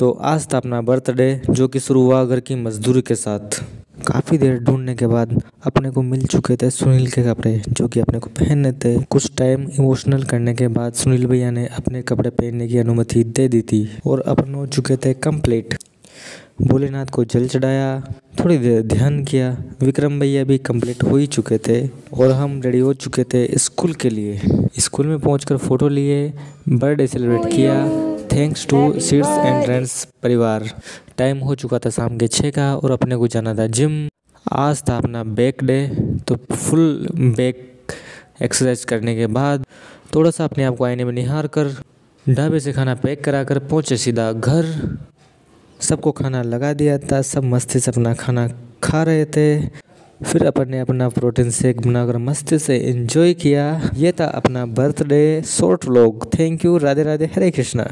तो आज था अपना बर्थडे, जो कि शुरू हुआ घर की मजदूरी के साथ। काफ़ी देर ढूँढने के बाद अपने को मिल चुके थे सुनील के कपड़े, जो कि अपने को पहनने थे। कुछ टाइम इमोशनल करने के बाद सुनील भैया ने अपने कपड़े पहनने की अनुमति दे दी थी और अपन हो चुके थे कंप्लीट भोलेनाथ को जल चढ़ाया, थोड़ी देर ध्यान किया। विक्रम भैया भी कंप्लीट हो ही चुके थे और हम रेडी हो चुके थे स्कूल के लिए। स्कूल में पहुंचकर फ़ोटो लिए बर्थडे सेलिब्रेट किया। थैंक्स टू सीड्स एंड फ्रेंड्स परिवार। टाइम हो चुका था शाम के छः का और अपने को जाना था जिम आज था अपना बैक डे तो फुल बैक एक्सरसाइज करने के बाद थोड़ा सा अपने आप को आईने में निहार कर ढाबे से खाना पैक करा कर पहुँचे सीधा घर। सबको खाना लगा दिया था सब मस्ती से अपना खाना खा रहे थे। फिर अपन ने अपना प्रोटीन शेक बनाकर मस्ती से एंजॉय किया। ये था अपना birthday short vlog thank you Radhe Radhe Hare Krishna.